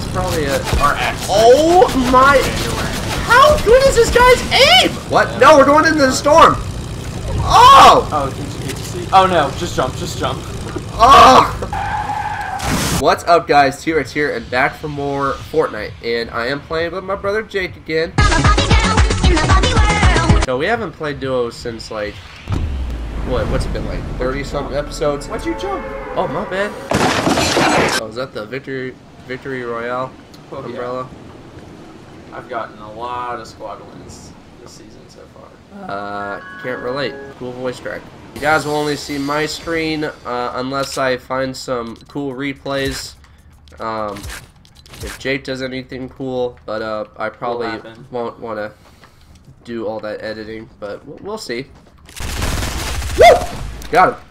that's probably. Or X. Oh my! How good is this guy's aim? What? No, we're going into the storm. Oh! Oh, did you see? Oh no, just jump, just jump. Oh! What's up, guys? T-Rex here, and back for more Fortnite. And I am playing with my brother Jake again. So we haven't played duos since like what? What's it been like? Thirty something episodes. Why'd you jump? Oh, my bad. Oh, is that the victory victory royale Oh, yeah. umbrella? I've gotten a lot of squad wins this season so far. Uh, can't relate. Cool voice track. You guys will only see my screen uh, unless I find some cool replays. Um, if Jake does anything cool, but uh, I probably won't want to do all that editing, but we'll, we'll see. Woo! Got him.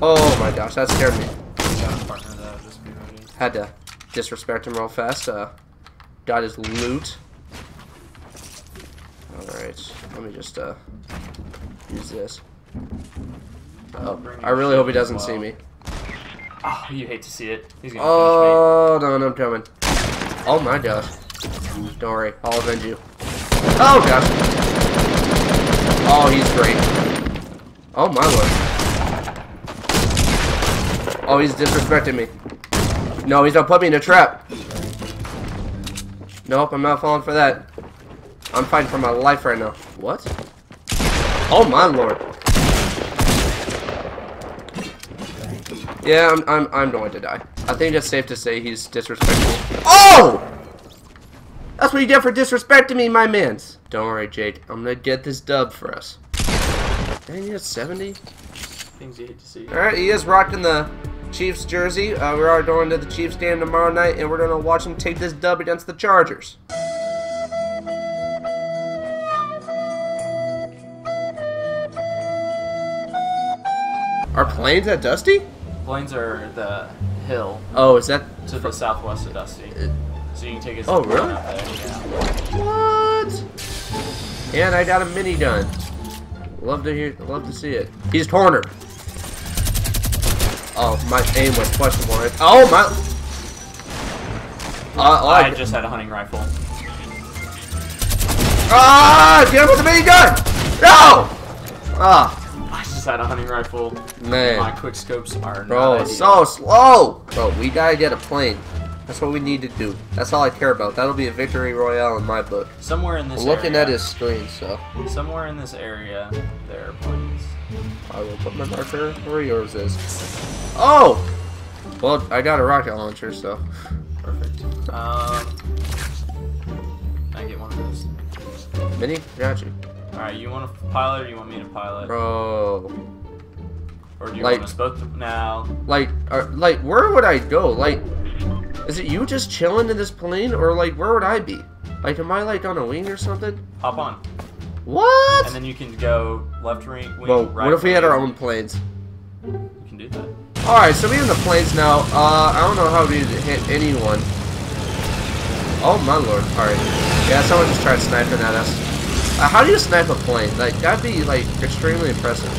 Oh my gosh, that scared me. Had to disrespect him real fast. Uh, got his loot. Alright, let me just uh, use this. Oh, I really hope he doesn't see me. Oh, you hate to see it. He's gonna Oh, no, no, I'm coming. Oh my gosh. Don't worry, I'll avenge you. Oh gosh. Oh, he's great. Oh my lord. Oh, he's disrespecting me. No, he's gonna put me in a trap. Nope, I'm not falling for that. I'm fighting for my life right now. What? Oh my lord. Yeah, I'm, I'm, I'm going to die. I think it's safe to say he's disrespectful. Oh! That's what you did for disrespecting me, my mans. Don't worry, Jake. I'm gonna get this dub for us. Dang, he has 70? Things you hate to see. Alright, he is rocking the Chiefs jersey. Uh, we are going to the Chiefs game tomorrow night, and we're going to watch him take this dub against the Chargers. Are planes at Dusty? Planes are the hill Oh, is that... to the southwest of Dusty. So you can take a Oh, really? Yeah. What? And I got a mini gun. Love to hear, love to see it. He's cornered. Oh, my aim was questionable. right? Oh my! Uh, oh, I just had a hunting rifle. ah! Get him with the mini gun! No! Ah, I just had a hunting rifle. Man. My quick scopes are bro, so slow. Bro, we gotta get a plane. That's what we need to do. That's all I care about. That'll be a victory royale in my book. Somewhere in this looking area, at his screen, so Somewhere in this area, there are planes. I will put my marker where yours is. Oh! Well, I got a rocket launcher, so. Perfect. Um, I get one of those. Mini? Got you. Alright, you want to pilot or you want me to pilot? Bro. Or do you like- want us both to... Now, Like, uh, like, where would I go? Like, is it you just chilling in this plane? Or, like, where would I be? Like, am I, like, on a wing or something? hop on. What? And then you can go left wing, wing Well, right what if we had our own planes? You can do that. Alright, so we in the planes now. Uh, I don't know how we hit anyone. Oh, my lord. Alright. Yeah, someone just tried sniping at us. Uh, how do you snipe a plane? Like, that'd be, like, extremely impressive.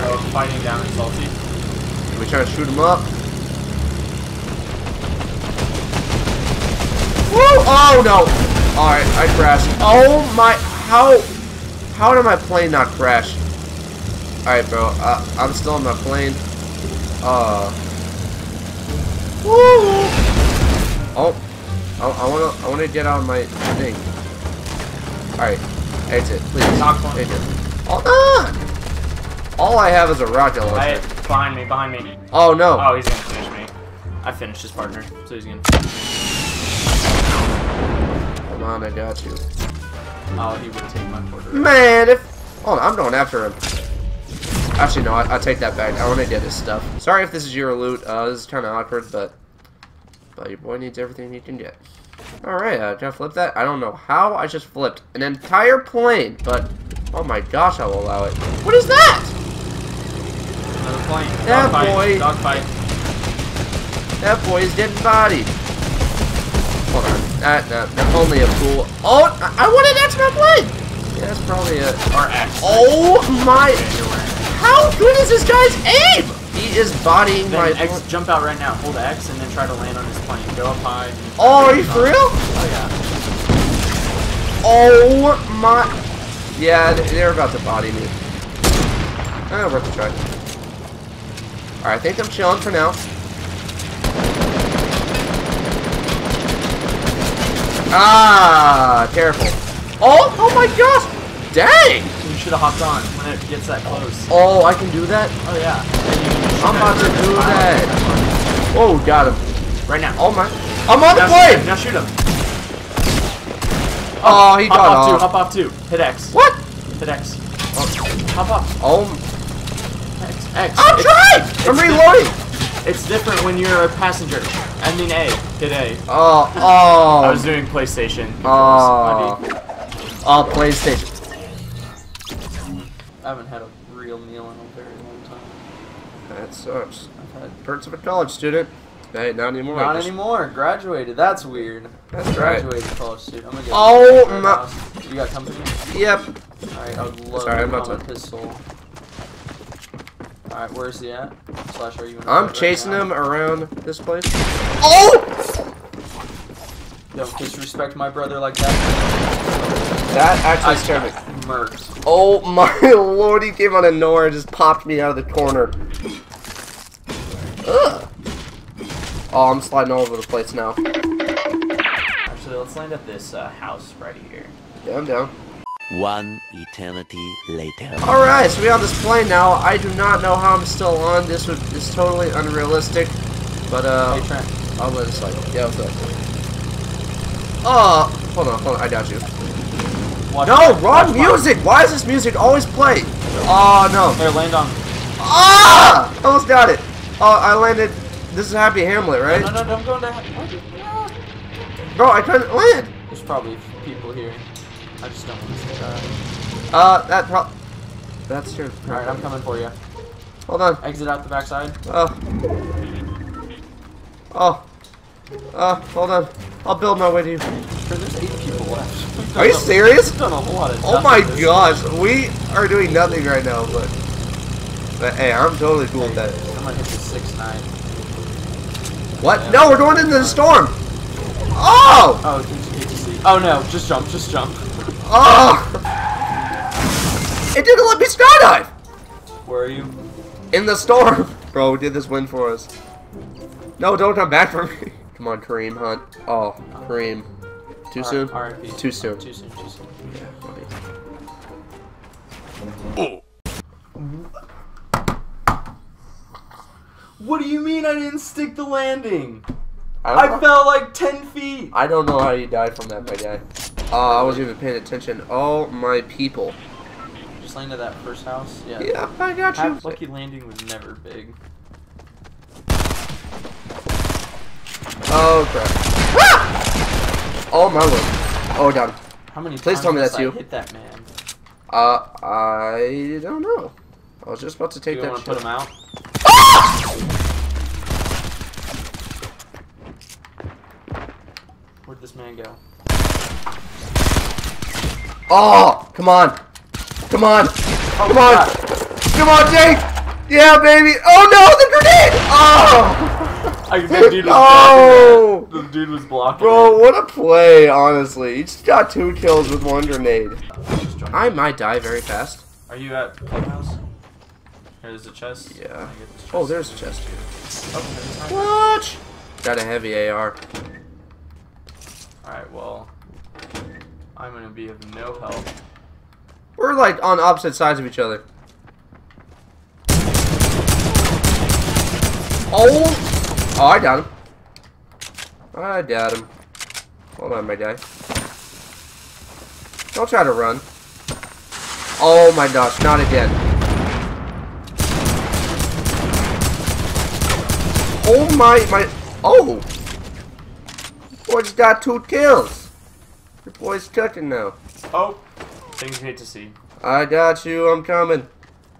Oh, fighting down in salty. Can we try to shoot him up? Woo! Oh, no! Alright, I crashed. Oh, my... How... How did my plane not crash? Alright, bro. Uh, I'm still on my plane. Uh... Woo! Oh. I, I wanna... I wanna get out of my thing. Alright. Exit, please. Exit. Hold on! All I have is a rocket launcher. Behind me, behind me. Oh, no. Oh, he's gonna finish me. I finished his partner, so he's gonna. On, I got you. Oh, he would take my quarter. Man, if... Hold on, I'm going after him. Actually, no, I, I take that back. I want to get his stuff. Sorry if this is your loot. Uh, this is kind of awkward, but... But your boy needs everything he can get. Alright, uh, can I flip that? I don't know how I just flipped an entire plane, but... Oh my gosh, I will allow it. What is that? Another plane. That Dogfight, boy. Dogfight. That boy is getting bodied. That, that, that's only a fool. Oh, I, I want an extra plane! Yeah, that's probably it. Or X. Oh my... Yeah, you're right. How good is this guy's aim? He is bodying my. X, jump out right now. Hold X and then try to land on his plane. Go up high. Oh, to are you for real? Oh yeah. Oh my. Yeah, they're about to body me. Eh, worth a try. Alright, I think I'm chilling for now. Ah, careful. Oh, oh my gosh! Dang! You should have hopped on when it gets that close. Oh, I can do that? Oh yeah. Then you can shoot I'm about to do the that. Oh, got him. Right now. Oh my. I'm on the now shoot plane! Now shoot him. Oh, he hop got off two. off. Hop off two. Hit X. What? Hit X. Oh. Hop off. Oh, X. X. I'm It's- trying! I'm it's reloading! It's different when you're a passenger. I mean A. Hit A. Oh, oh. I was doing PlayStation. Oh. controls. Oh, PlayStation. I haven't had a real meal in a very long time. That sucks. I've had Perks of a college student. Hey, not anymore. Not Just- anymore. Graduated. That's weird. That's right. Graduated college student. I'm gonna get Oh, my- house. You got company? Yep. Alright, I would love Sorry, to I'm not become a done. Pistol. Alright, where's he at? Slash, are you in a I'm fight chasing right him around this place. Oh! Don't disrespect my brother like that. That actually I scared me. got murked. Oh my lord, he came out of nowhere and just popped me out of the corner. Ugh. Oh, I'm sliding all over the place now. Actually, let's land at this uh, house right here. Yeah, I'm down. One eternity later. Alright, so we on this plane now. I do not know how I'm still on. This would is totally unrealistic. But uh Hey, I'll let it slide. Yeah, what's up? Oh, hold on, hold on, I got you. Watch No, mine, wrong watch mine. music! Why is this music always play? Oh no. There, land on. Ah! Almost got it. Oh, I landed. This is Happy Hamlet, right? No, no, don't go into. What? Bro, I couldn't land. There's probably people here. I just don't want to die. Uh, that pro. That's true. Alright, I'm coming for you. Hold on. Exit out the backside. Oh. Oh. Uh, hold on. I'll build my way to you. Sure, there's eight people left. Are you a- serious? We've done a whole lot of Oh my gosh, we are doing nothing right now, but. But hey, I'm totally cool with that. I'm gonna hit the six nine. What? Yeah. No, we're going into the storm! Oh! Oh, it's to. Oh no, just jump, just jump. Oh! It didn't let me skydive! Where are you? In the storm! Bro, did this win for us? No, don't come back for me. Come on, Kareem Hunt. Oh, Kareem. Too soon? Too soon. Too soon. Too soon. Yeah. What do you mean I didn't stick the landing? I I fell like ten feet. I don't know how you died from that, my guy. Oh, I wasn't even paying attention. Oh, my people. Just land at that first house. Yeah. Yeah, I got you. Have lucky landing was never big. Oh, crap. Ah! Oh, my lord. Oh, god. How many Please tell me that's I you. hit that man? Uh, I don't know. I was just about to Do take you that want to put him out? Ah! Where'd this man go? Oh, come on. Come on. Oh, Come on. God. Come on, Jake. Yeah, baby. Oh, no, the grenade. Oh. I, the dude was Oh. blocking it. The dude was blocking Bro, it. what a play, honestly. He just got two kills with one grenade. I might die very fast. Are you at clubhouse? There's a chest. Yeah. Can I get this Oh, there's a chest here. Oh, there's not. What? Got a heavy AR. Alright, well. I'm gonna be of no help. We're like on opposite sides of each other. Oh! Oh, I got him. I got him. Hold on, my guy. Don't try to run. Oh my gosh, not again. Oh my, my, oh! Boy's got two kills. Your boy's cooking now. Oh! Things you hate to see. I got you. I'm coming.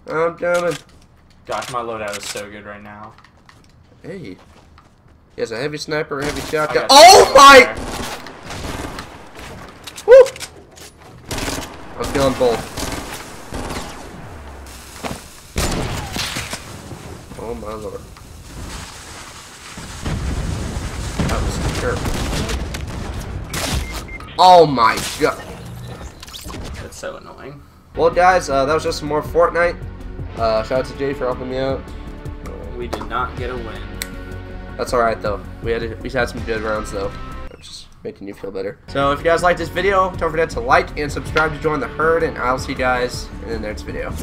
I'm coming. Gosh, my loadout is so good right now. Hey. He has a heavy sniper, a heavy shotgun. Oh my! Woo! I'm killing both. Oh my my lord. That was terrible. Oh my god. That's so annoying. Well, guys, uh, that was just some more Fortnite. Uh, shout out to Jay for helping me out. We did not get a win. That's all right though. We had we had some good rounds though. I'm just making you feel better. So if you guys like this video, don't forget to like and subscribe to join the herd, and I'll see you guys in the next video.